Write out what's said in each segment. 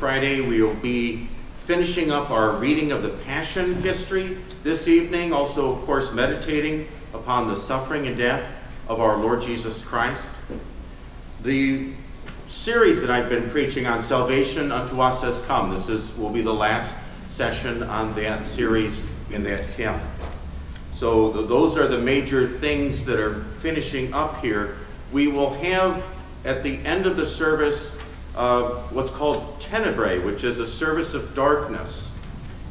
Friday, we will be finishing up our reading of the Passion history this evening, also, of course, meditating upon the suffering and death of our Lord Jesus Christ. The series that I've been preaching on salvation unto us has come. This is will be the last session on that series in that hymn. So th those are the major things that are finishing up here. We will have at the end of the service uh, what's called Tenebrae, which is a service of darkness.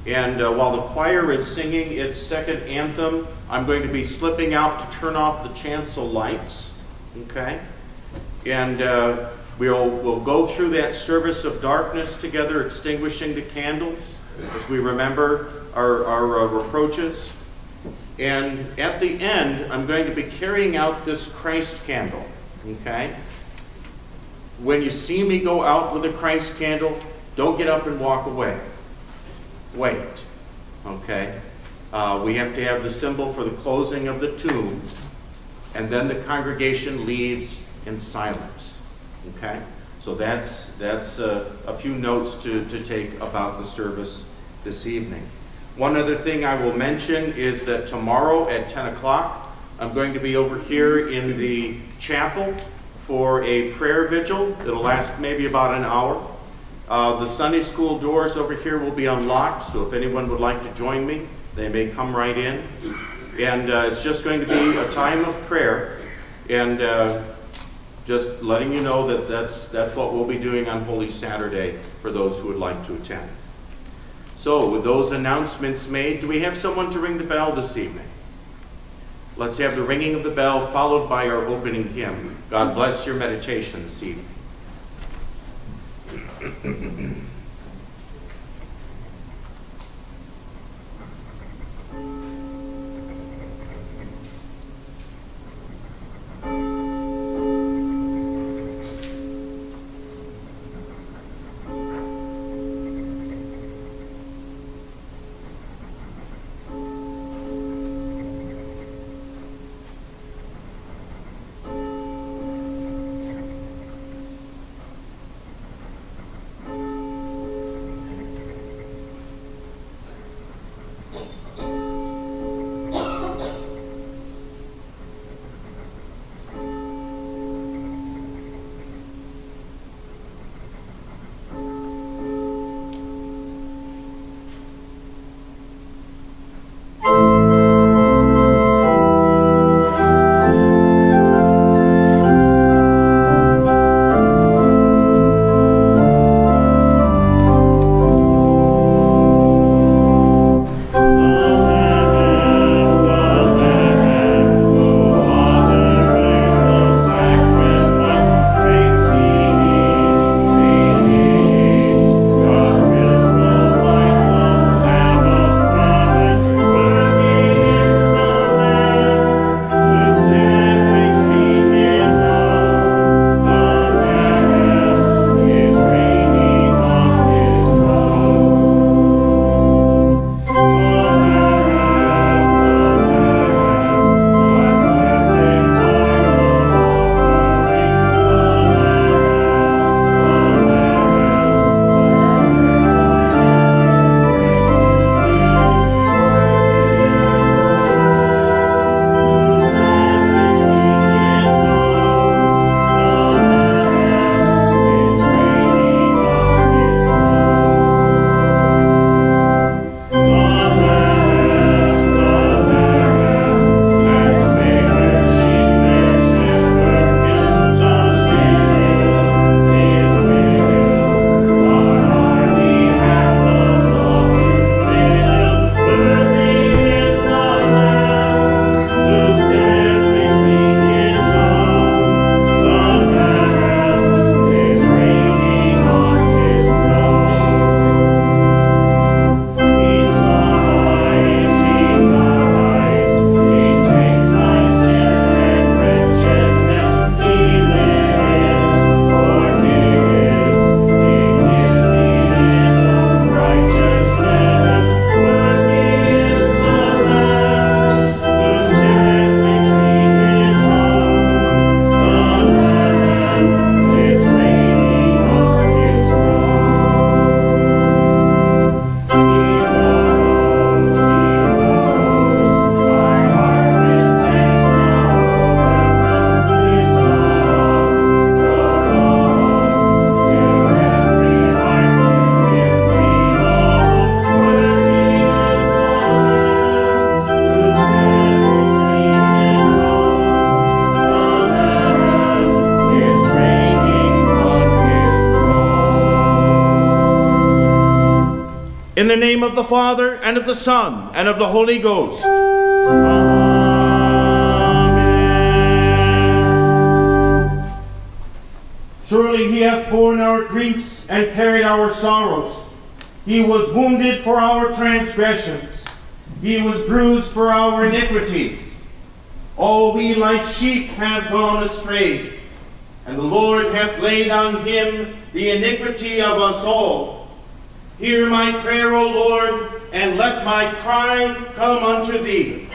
And uh, while the choir is singing its second anthem, I'm going to be slipping out to turn off the chancel lights. Okay? And uh, we'll, we'll go through that service of darkness together, extinguishing the candles as we remember our, our uh, reproaches. And at the end, I'm going to be carrying out this Christ candle. Okay? When you see me go out with a Christ candle, don't get up and walk away. Wait. Okay? Uh, we have to have the symbol for the closing of the tomb, and then the congregation leaves in silence. Okay? So that's, that's uh, a few notes to, to take about the service this evening. One other thing I will mention is that tomorrow at 10 o'clock, I'm going to be over here in the chapel for a prayer vigil. It'll last maybe about an hour. Uh, the Sunday school doors over here will be unlocked, so if anyone would like to join me, they may come right in. And uh, it's just going to be a time of prayer, and uh, just letting you know that that's, that's what we'll be doing on Holy Saturday for those who would like to attend. So, with those announcements made, do we have someone to ring the bell this evening? Let's have the ringing of the bell followed by our opening hymn. God bless your meditation this evening. Of the Son, and of the Holy Ghost. Amen. Surely he hath borne our griefs and carried our sorrows. He was wounded for our transgressions. He was bruised for our iniquities. All we like sheep have gone astray, and the Lord hath laid on him the iniquity of us all. Hear my prayer, O Lord, and let my cry come unto thee.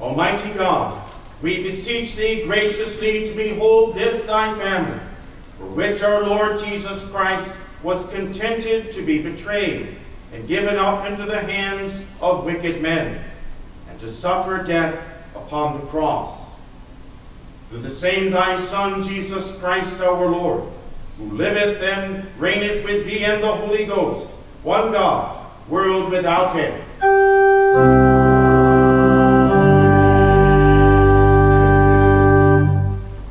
Almighty God, we beseech thee graciously to behold this thy family, for which our Lord Jesus Christ was contented to be betrayed and given up into the hands of wicked men, and to suffer death upon the cross. Through the same thy Son, Jesus Christ our Lord, who liveth and reigneth with thee and the Holy Ghost, one God, world without end.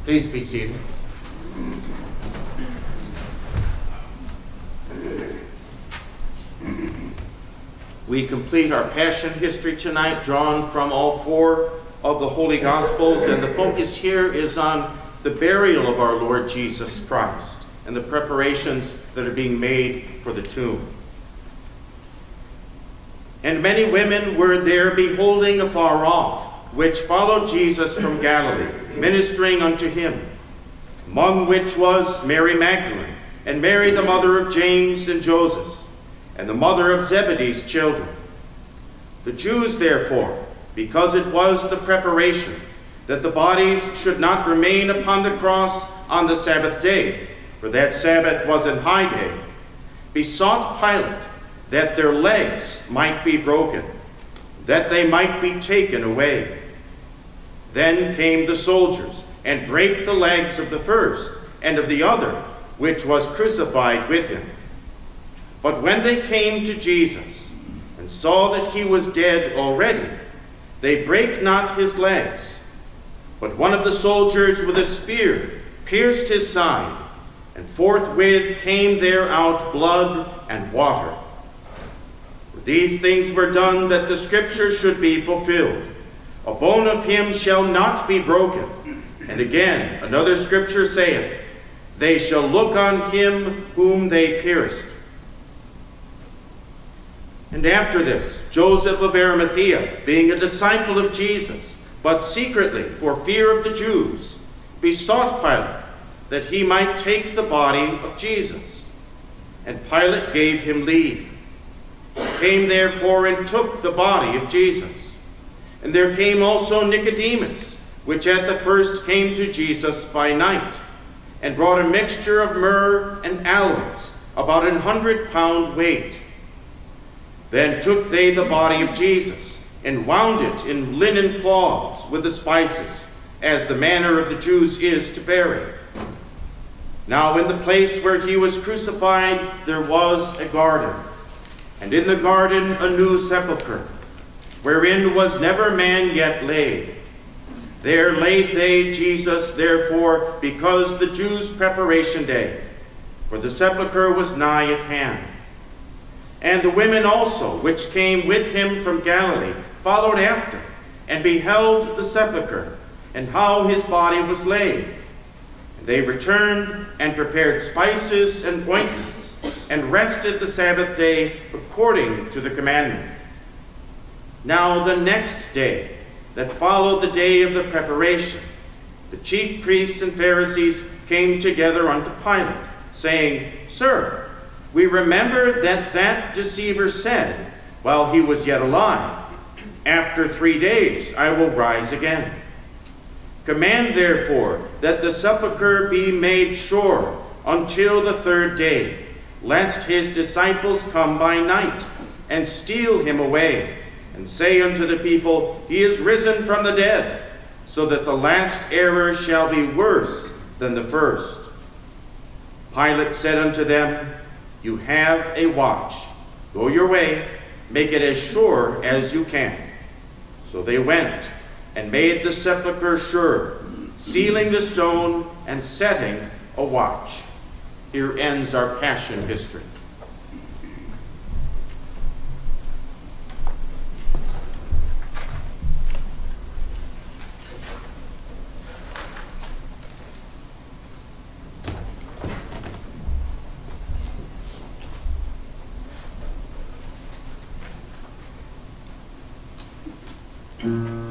Please be seated. We complete our Passion history tonight, drawn from all four of the Holy Gospels, and the focus here is on the burial of our Lord Jesus Christ and the preparations that are being made for the tomb. And many women were there beholding afar off, which followed Jesus from Galilee, ministering unto him, among which was Mary Magdalene, and Mary the mother of James and Joseph, and the mother of Zebedee's children. The Jews, therefore, because it was the preparation that the bodies should not remain upon the cross on the Sabbath day, for that Sabbath was an high day, besought Pilate that their legs might be broken, that they might be taken away. Then came the soldiers, and brake the legs of the first and of the other, which was crucified with him. But when they came to Jesus, and saw that he was dead already, they brake not his legs. But one of the soldiers with a spear pierced his side, and forthwith came there out blood and water. For these things were done that the scripture should be fulfilled. A bone of him shall not be broken. And again, another scripture saith, They shall look on him whom they pierced. And after this, Joseph of Arimathea, being a disciple of Jesus, but secretly for fear of the Jews, besought Pilate that he might take the body of Jesus. And Pilate gave him leave. Came therefore and took the body of Jesus. And there came also Nicodemus, which at the first came to Jesus by night, and brought a mixture of myrrh and aloes, about an hundred pound weight. Then took they the body of Jesus, and wound it in linen cloths with the spices, as the manner of the Jews is to bury. Now in the place where he was crucified there was a garden, and in the garden a new sepulchre, wherein was never man yet laid. There laid they Jesus, therefore, because the Jews' preparation day, for the sepulchre was nigh at hand. And the women also, which came with him from Galilee, followed after, and beheld the sepulchre, and how his body was laid. And they returned and prepared spices and ointments, and rested the Sabbath day according to the commandment. Now the next day, that followed the day of the preparation, the chief priests and Pharisees came together unto Pilate, saying, Sir, we remember that that deceiver said, while he was yet alive, After three days I will rise again. Command therefore that the sepulchre be made sure until the third day, lest his disciples come by night and steal him away, and say unto the people, He is risen from the dead, so that the last error shall be worse than the first. Pilate said unto them, You have a watch. Go your way, make it as sure as you can. So they went and made the sepulchre sure, sealing the stone and setting a watch. Here ends our Passion history. Were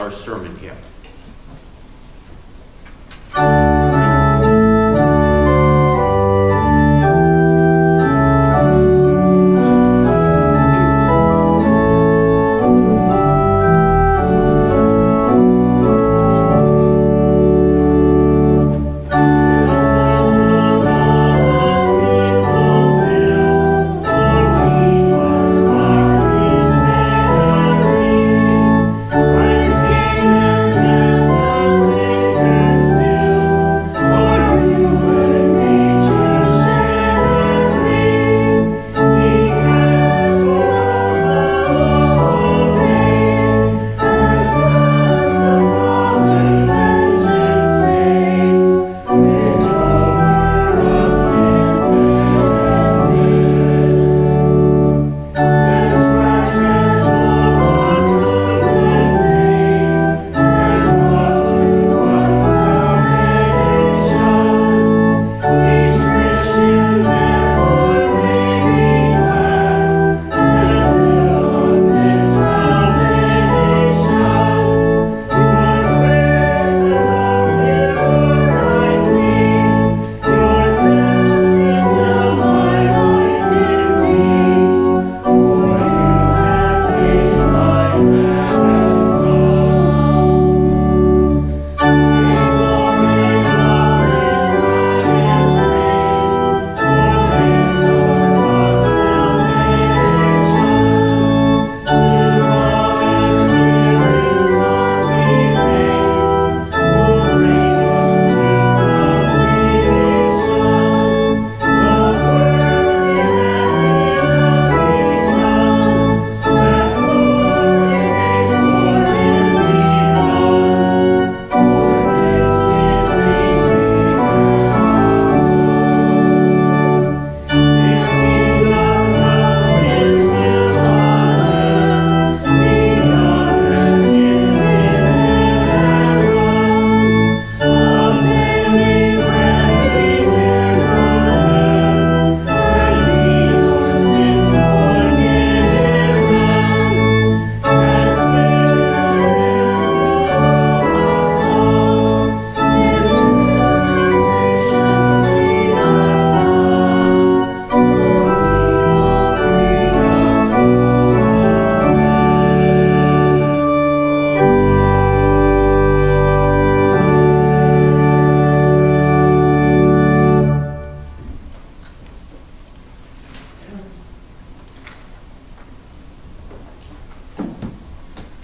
our sermon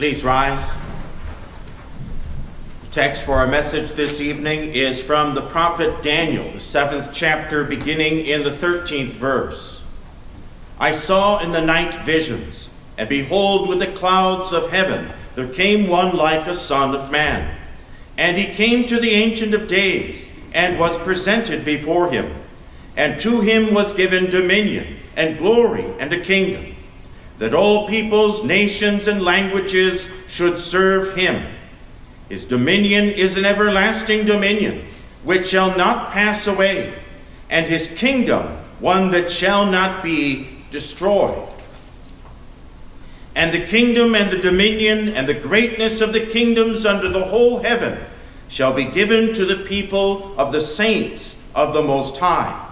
Please rise. The text for our message this evening is from the prophet Daniel, the seventh chapter, beginning in the 13th verse. I saw in the night visions, and behold, with the clouds of heaven there came one like a son of man. And he came to the Ancient of Days, and was presented before him. And to him was given dominion, and glory, and a kingdom that all peoples, nations, and languages should serve him. His dominion is an everlasting dominion, which shall not pass away, and his kingdom one that shall not be destroyed. And the kingdom and the dominion and the greatness of the kingdoms under the whole heaven shall be given to the people of the saints of the Most High.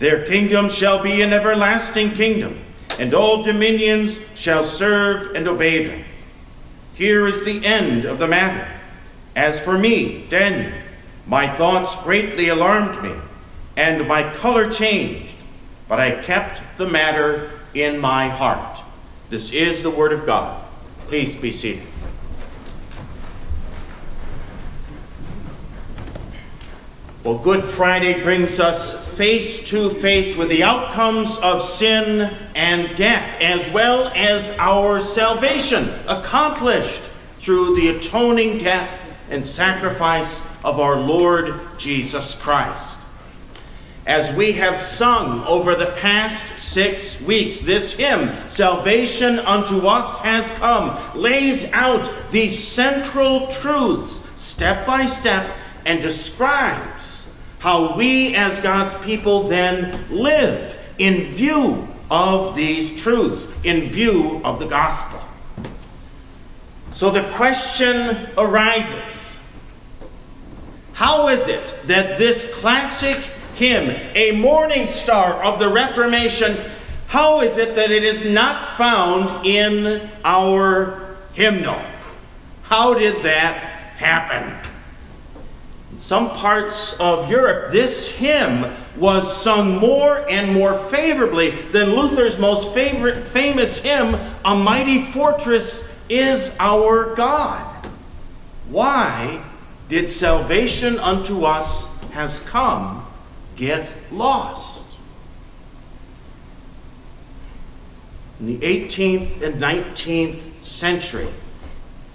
Their kingdom shall be an everlasting kingdom and all dominions shall serve and obey them. Here is the end of the matter. As for me, Daniel, my thoughts greatly alarmed me, and my color changed, but I kept the matter in my heart. This is the word of God. Please be seated. Well, Good Friday brings us face to face with the outcomes of sin and death, as well as our salvation, accomplished through the atoning death and sacrifice of our Lord Jesus Christ. As we have sung over the past six weeks, this hymn, Salvation Unto Us Has Come, lays out these central truths step by step and describes how we as God's people then live in view of these truths, in view of the gospel. So the question arises How is it that this classic hymn, a morning star of the Reformation, how is it that it is not found in our hymnal? How did that happen? In some parts of Europe, this hymn was sung more and more favorably than Luther's most favorite famous hymn, A Mighty Fortress is Our God. Why did salvation unto us has come get lost? In the 18th and 19th century,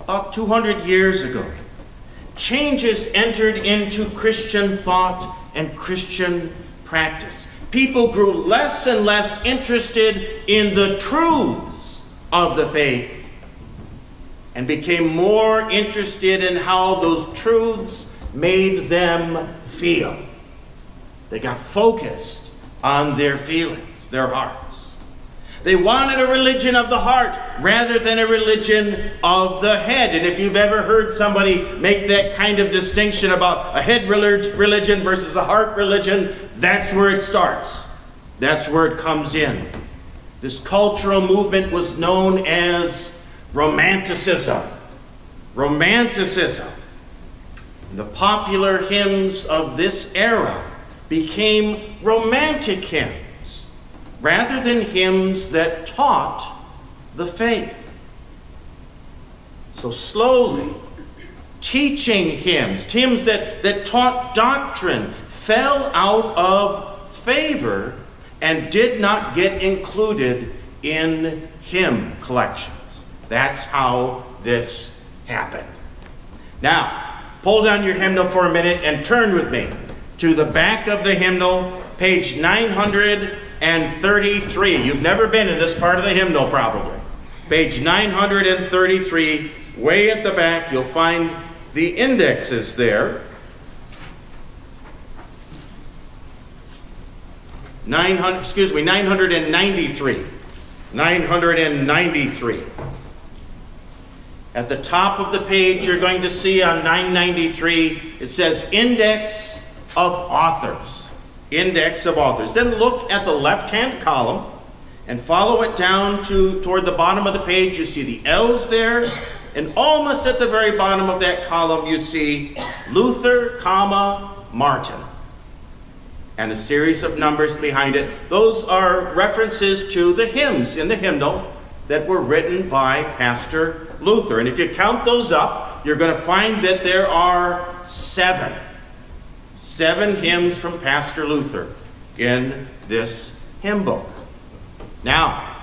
about 200 years ago, changes entered into Christian thought and Christian practice. People grew less and less interested in the truths of the faith and became more interested in how those truths made them feel. They got focused on their feelings, their hearts. They wanted a religion of the heart rather than a religion of the head. And if you've ever heard somebody make that kind of distinction about a head religion versus a heart religion, that's where it starts. That's where it comes in. This cultural movement was known as Romanticism. Romanticism. The popular hymns of this era became romantic hymns rather than hymns that taught the faith. So slowly, teaching hymns, hymns that, that taught doctrine, fell out of favor and did not get included in hymn collections. That's how this happened. Now, pull down your hymnal for a minute and turn with me to the back of the hymnal, page 933. You've never been in this part of the hymnal, probably. Page 933, way at the back, you'll find the indexes there. 900, excuse me, 993. 993. At the top of the page, you're going to see on 993, it says Index of Authors. Index of Authors. Then look at the left-hand column and follow it down to toward the bottom of the page. You see the L's there, and almost at the very bottom of that column, you see Luther, comma, Martin. And a series of numbers behind it. Those are references to the hymns in the hymnal that were written by Pastor Luther. And if you count those up, you're going to find that there are seven. Seven hymns from Pastor Luther in this hymn book. Now,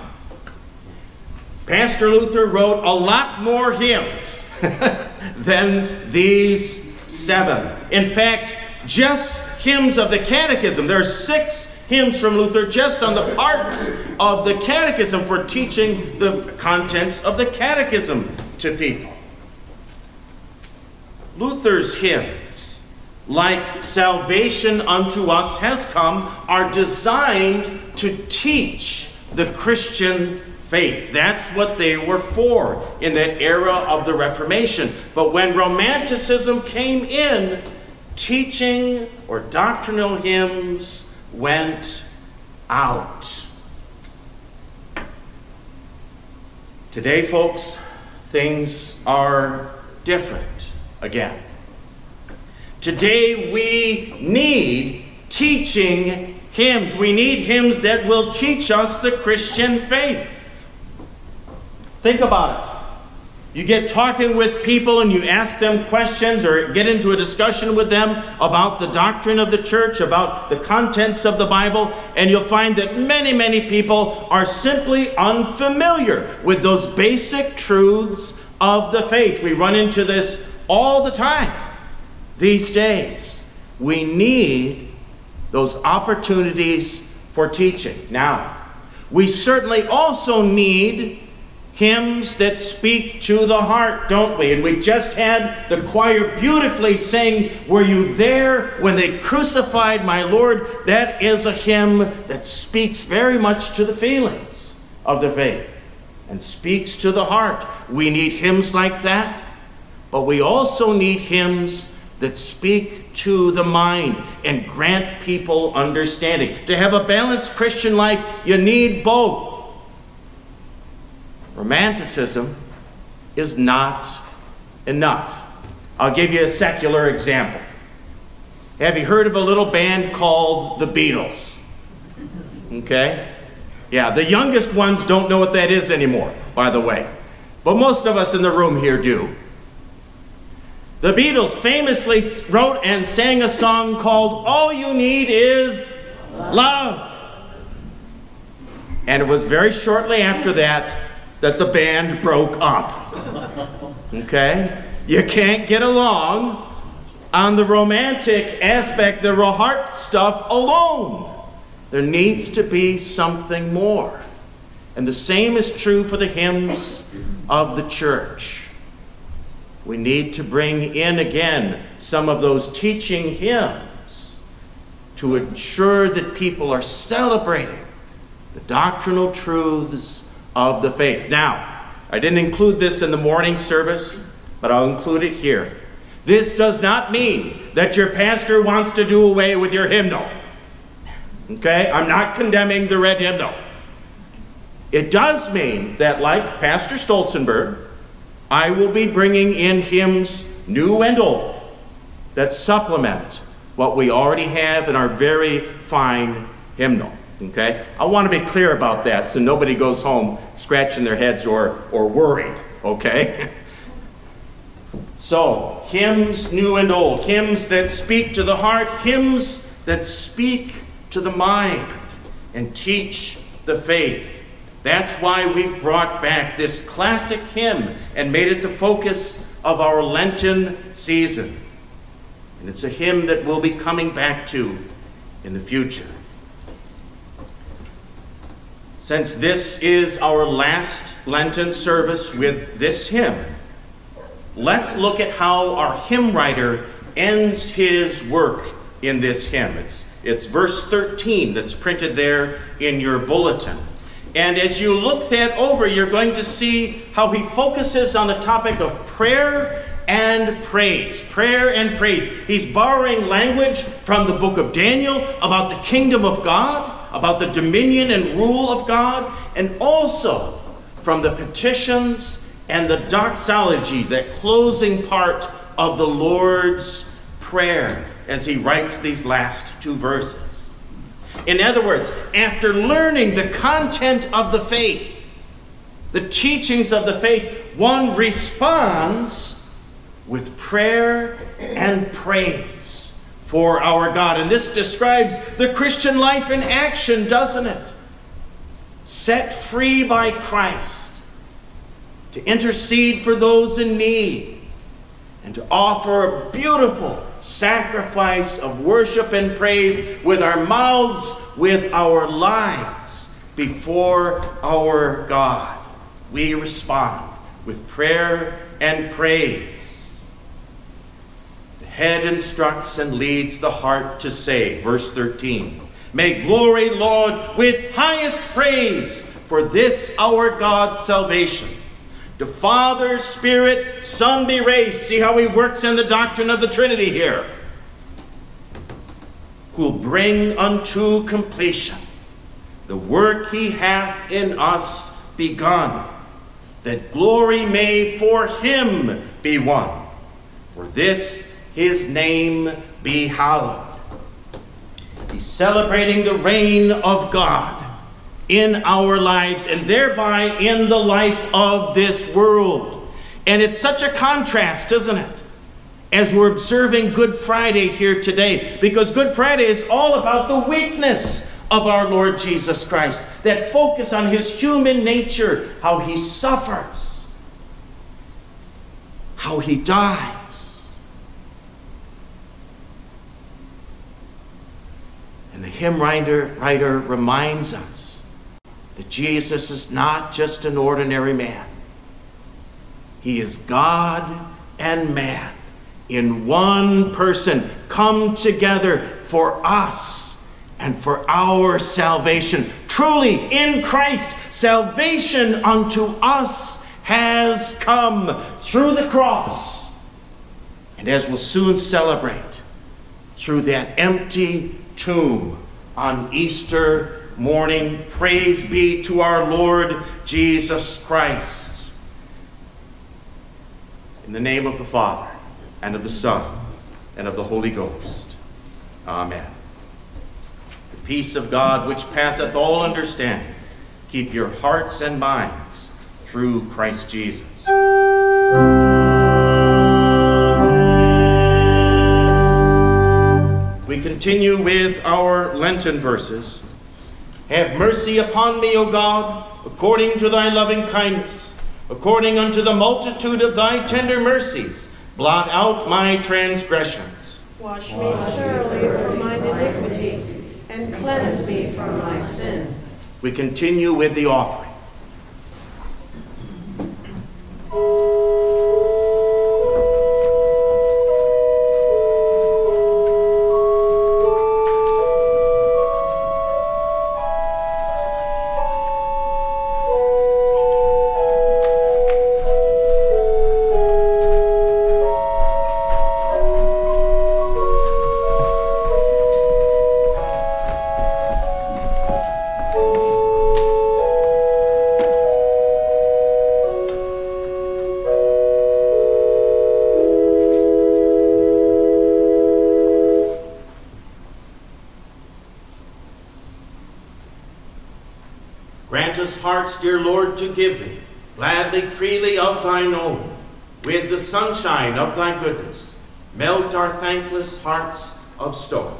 Pastor Luther wrote a lot more hymns than these seven. In fact, just hymns of the catechism, there are six hymns from Luther just on the parts of the catechism for teaching the contents of the catechism to people. Luther's hymns, like salvation unto us has come, are designed to teach the Christian faith. That's what they were for in that era of the Reformation. But when Romanticism came in, teaching or doctrinal hymns went out. Today, folks, things are different again. Today, we need teaching hymns. We need hymns that will teach us the Christian faith. Think about it. You get talking with people and you ask them questions or get into a discussion with them about the doctrine of the church, about the contents of the Bible, and you'll find that many, many people are simply unfamiliar with those basic truths of the faith. We run into this all the time these days. We need those opportunities for teaching. Now, we certainly also need hymns that speak to the heart, don't we? And we just had the choir beautifully sing, Were you there when they crucified my Lord? That is a hymn that speaks very much to the feelings of the faith. and speaks to the heart. We need hymns like that, but we also need hymns that speak to the mind and grant people understanding. To have a balanced Christian life, you need both. Romanticism is not enough. I'll give you a secular example. Have you heard of a little band called the Beatles? Okay? Yeah, the youngest ones don't know what that is anymore, by the way. But most of us in the room here do. The Beatles famously wrote and sang a song called All You Need Is Love. And it was very shortly after that that the band broke up. Okay? You can't get along on the romantic aspect, the heart stuff alone. There needs to be something more. And the same is true for the hymns of the church. We need to bring in again some of those teaching hymns to ensure that people are celebrating the doctrinal truths of the faith. Now, I didn't include this in the morning service, but I'll include it here. This does not mean that your pastor wants to do away with your hymnal. Okay? I'm not condemning the red hymnal. It does mean that, like Pastor Stolzenberg, I will be bringing in hymns new and old that supplement what we already have in our very fine hymnal. Okay? I want to be clear about that so nobody goes home scratching their heads or, or worried. Okay? so, hymns new and old, hymns that speak to the heart, hymns that speak to the mind and teach the faith. That's why we've brought back this classic hymn and made it the focus of our Lenten season. And it's a hymn that we'll be coming back to in the future. Since this is our last Lenten service with this hymn, let's look at how our hymn writer ends his work in this hymn. It's, it's verse 13 that's printed there in your bulletin. And as you look that over, you're going to see how he focuses on the topic of prayer and praise. Prayer and praise. He's borrowing language from the book of Daniel about the kingdom of God, about the dominion and rule of God, and also from the petitions and the doxology, that closing part of the Lord's Prayer, as he writes these last two verses. In other words, after learning the content of the faith, the teachings of the faith, one responds with prayer and praise for our God. And this describes the Christian life in action, doesn't it? Set free by Christ to intercede for those in need and to offer a beautiful sacrifice of worship and praise with our mouths, with our lives before our God. We respond with prayer and praise. The head instructs and leads the heart to say, verse 13, May glory, Lord, with highest praise for this our God's salvation to Father, Spirit, Son be raised. See how he works in the doctrine of the Trinity here. Who'll bring unto completion the work he hath in us begun, that glory may for him be won. For this his name be hallowed. He's celebrating the reign of God in our lives and thereby in the life of this world. And it's such a contrast, isn't it? As we're observing Good Friday here today, because Good Friday is all about the weakness of our Lord Jesus Christ, that focus on his human nature, how he suffers, how he dies. And the hymn writer, writer reminds us that Jesus is not just an ordinary man. He is God and man in one person, come together for us and for our salvation, Truly, in Christ, salvation unto us has come through the cross. And as we'll soon celebrate, through that empty tomb on Easter morning, praise be to our Lord Jesus Christ. In the name of the Father, and of the Son, and of the Holy Ghost. Amen. The peace of God, which passeth all understanding, keep your hearts and minds through Christ Jesus. We continue with our Lenten verses. Have mercy upon me, O God, according to thy loving kindness, according unto the multitude of thy tender mercies. Blot out my transgressions. Wash me thoroughly from mine iniquity, and cleanse me from my sin. We continue with the offering. Thine own, with the sunshine of thy goodness. Melt our thankless hearts of stone.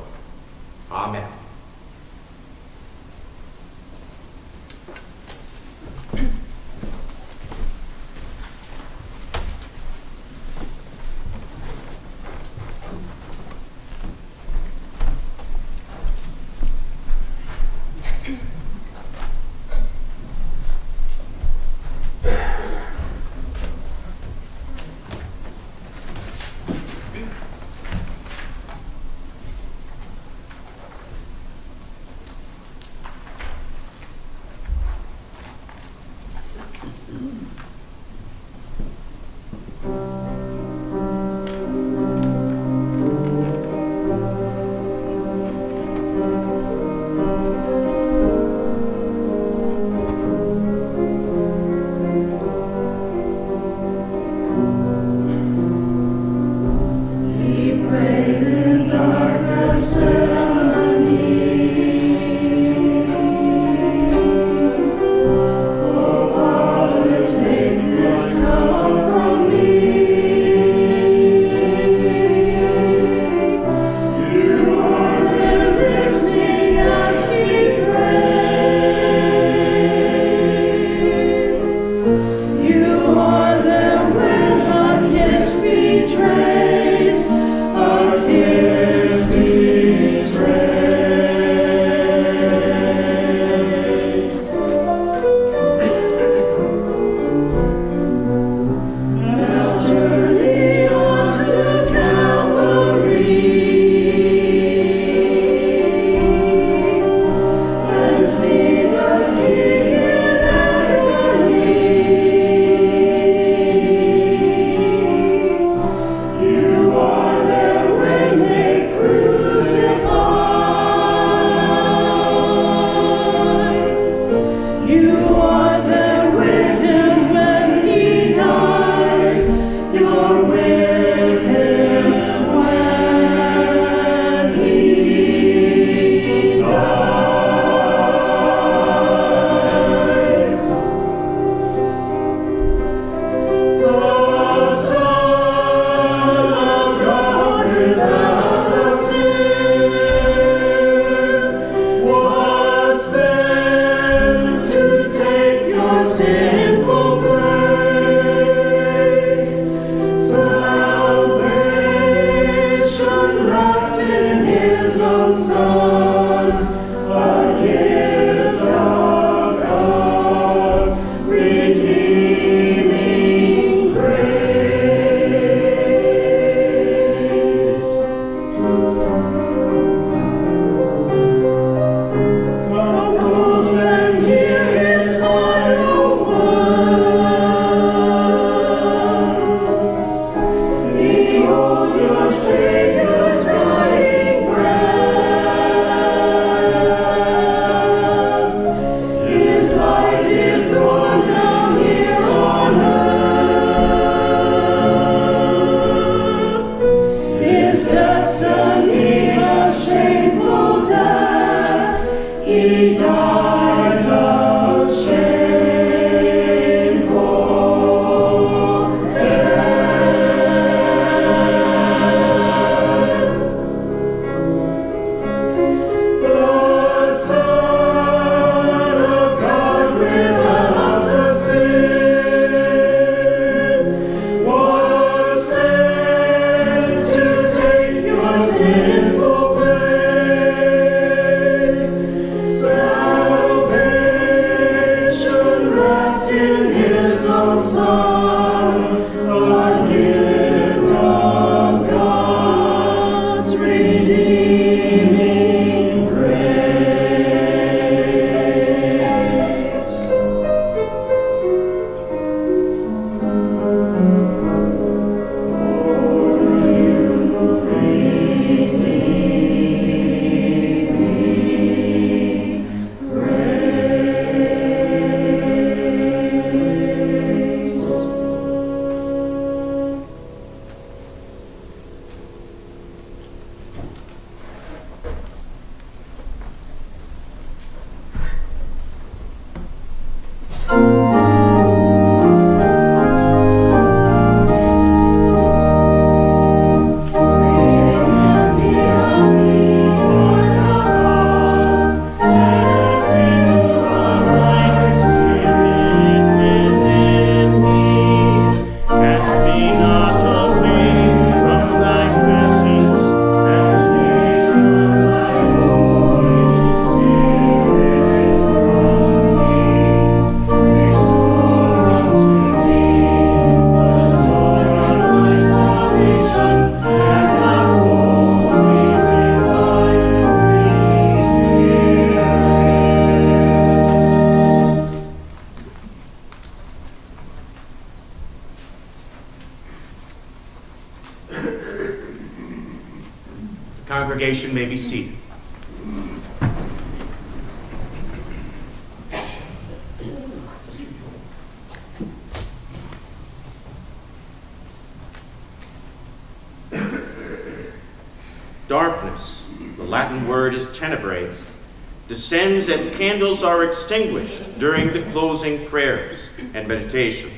Descends as candles are extinguished during the closing prayers and meditations.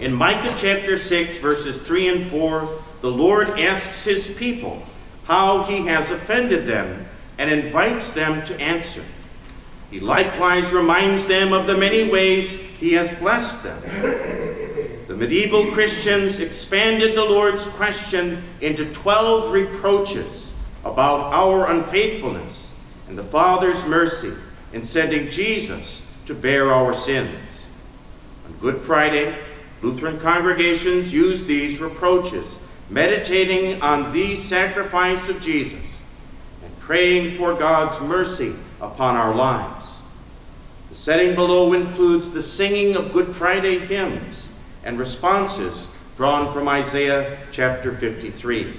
In Micah chapter 6, verses 3 and 4, the Lord asks his people how he has offended them and invites them to answer. He likewise reminds them of the many ways he has blessed them. The medieval Christians expanded the Lord's question into 12 reproaches about our unfaithfulness and the Father's mercy in sending Jesus to bear our sins. On Good Friday, Lutheran congregations use these reproaches, meditating on the sacrifice of Jesus and praying for God's mercy upon our lives. The setting below includes the singing of Good Friday hymns and responses drawn from Isaiah chapter 53.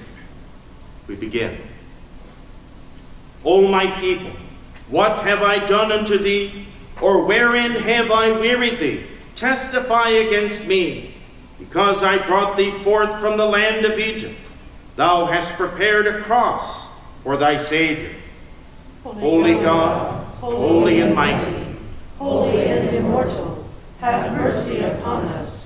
We begin. O my people, what have I done unto thee? Or wherein have I wearied thee? Testify against me, because I brought thee forth from the land of Egypt. Thou hast prepared a cross for thy Savior. Holy God, holy and mighty, holy and immortal, have mercy upon us.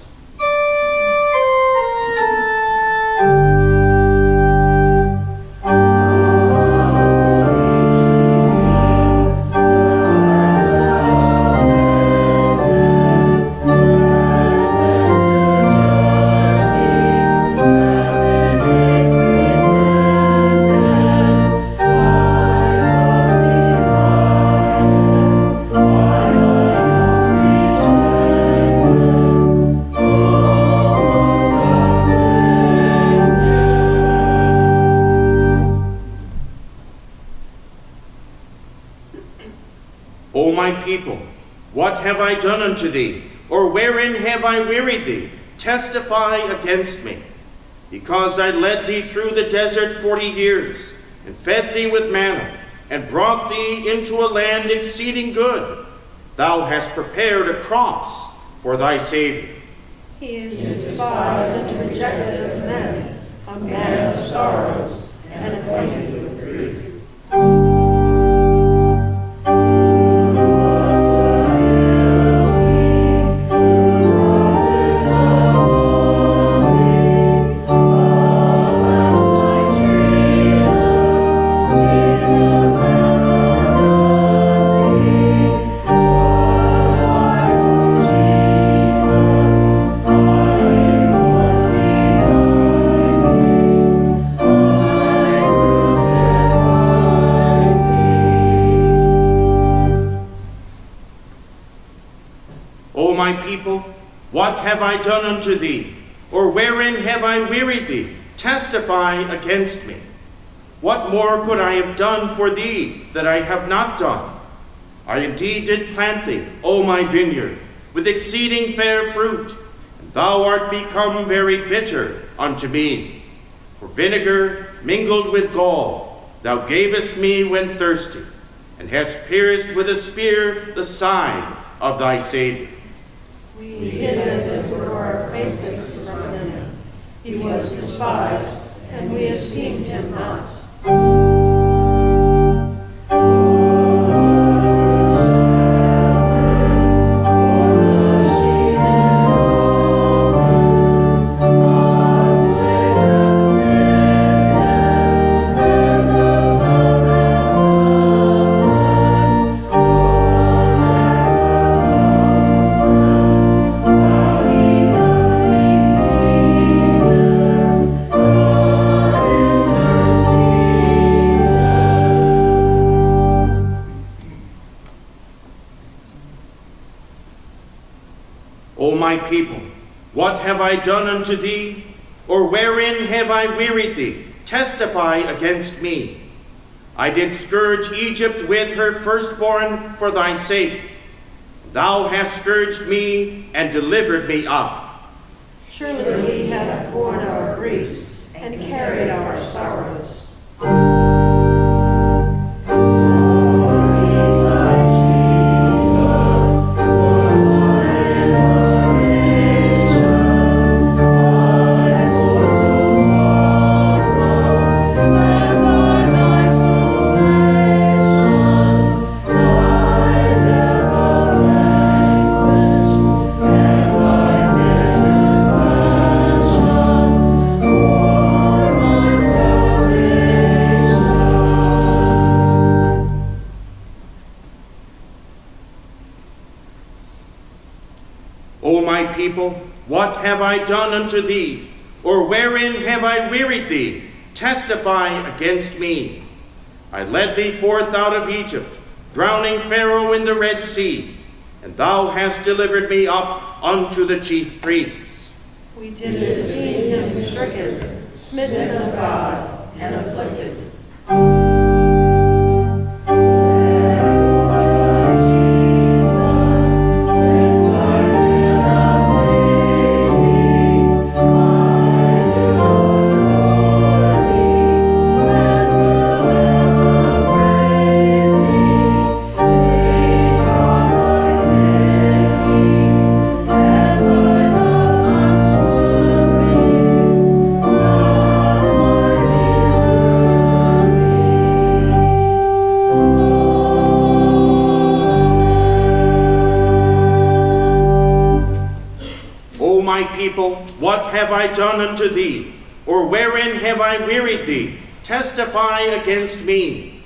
Unto thee? Or wherein have I wearied thee? Testify against me. Because I led thee through the desert forty years, and fed thee with manna, and brought thee into a land exceeding good. Thou hast prepared a cross for thy Savior. He is despised and rejected of men, a man of sorrows and acquainted with grief. What have I done unto thee? Or wherein have I wearied thee? Testify against me. What more could I have done for thee that I have not done? I indeed did plant thee, O my vineyard, with exceeding fair fruit, and thou art become very bitter unto me. For vinegar mingled with gall thou gavest me when thirsty, and hast pierced with a spear the side of thy Savior. We hid as it were our faces from him. He was despised, and we esteemed him not. I done unto thee? Or wherein have I wearied thee? Testify against me. I did scourge Egypt with her firstborn for thy sake. Thou hast scourged me and delivered me up. Surely he hath borne our griefs and carried our have I done unto thee? Or wherein have I wearied thee? Testify against me. I led thee forth out of Egypt, drowning Pharaoh in the Red Sea, and thou hast delivered me up unto the chief priests. We did esteem him stricken, smitten of God, against me.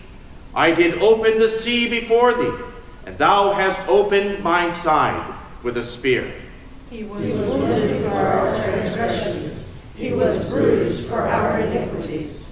I did open the sea before thee, and thou hast opened my side with a spear. He was wounded for our transgressions, he was bruised for our iniquities.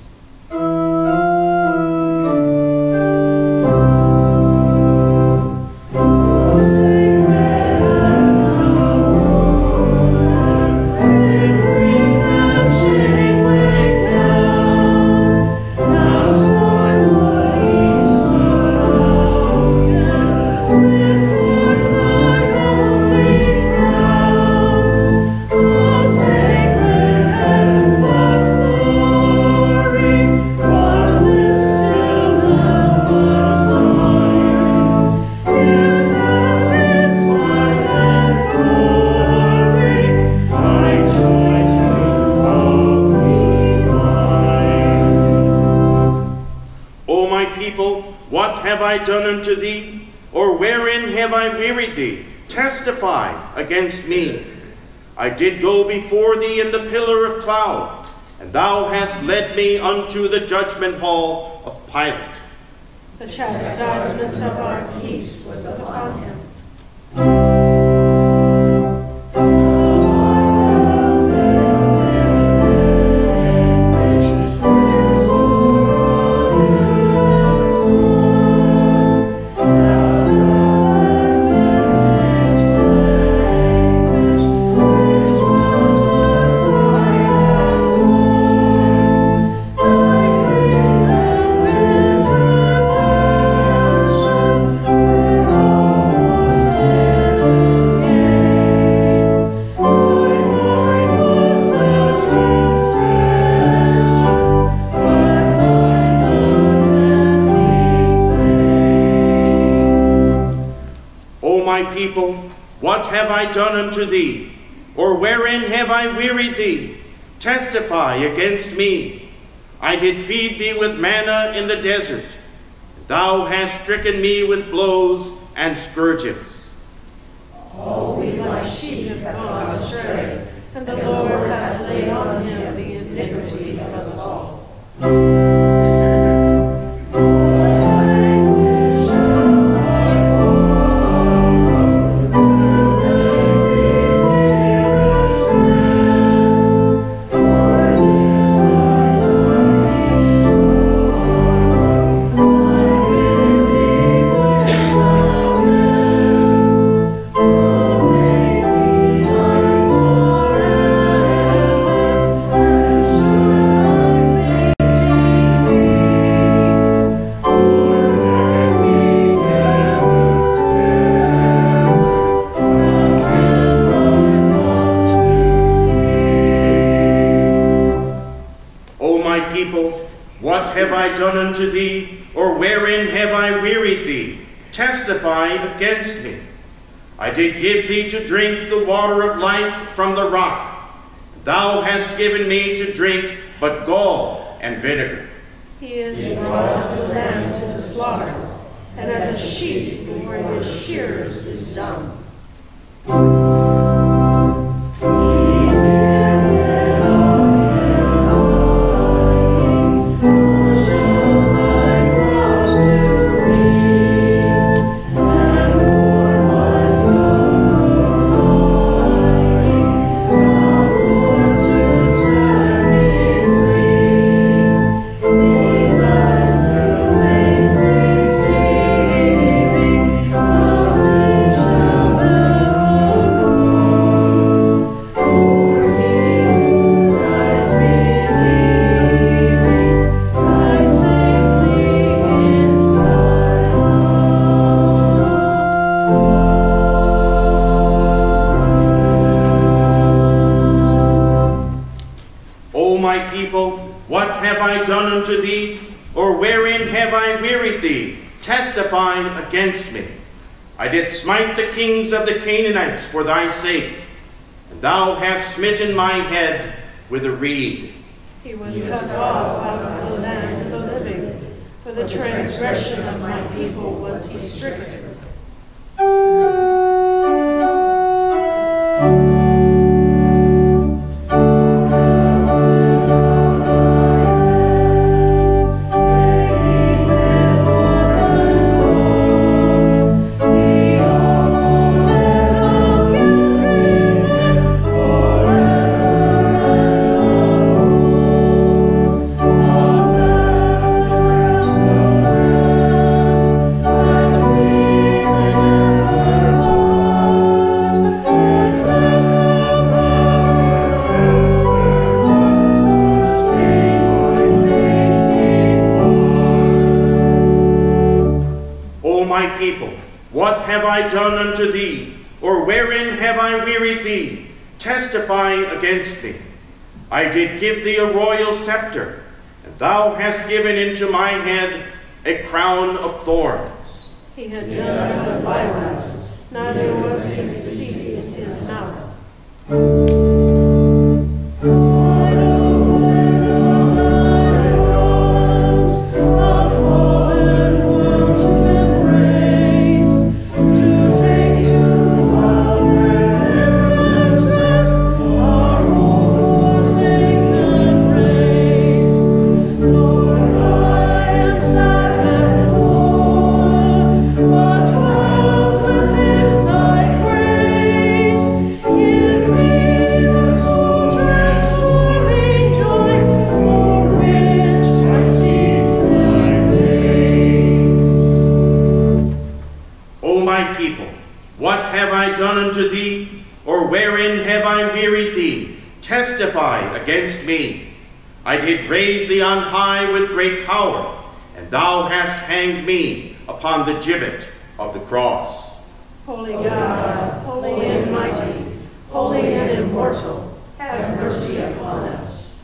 I done unto thee? Or wherein have I wearied thee? Testify against me. I did go before thee in the pillar of cloud, and thou hast led me unto the judgment hall of Pilate. The chastisement of our peace was upon him. Unto thee? Or wherein have I wearied thee? Testify against me. I did feed thee with manna in the desert. Thou hast stricken me with blows and scourges. Did give thee to drink the water of life from the rock. Thou hast given me to drink but gall and vinegar. He is brought as a lamb to the slaughter, and as a sheep before his shearers is dumb. The Canaanites for thy sake, and thou hast smitten my head with a reed. He was cut off out of the land of the living. For the transgression of my people was he stricken. Have I wearied thee? Testify against me. I did give thee a royal scepter, and thou hast given into my head a crown of thorns. He had done no violence, neither was he deceit in his mouth. Against me. I did raise thee on high with great power, and thou hast hanged me upon the gibbet of the cross. Holy God, holy and mighty, holy and immortal, have mercy upon us.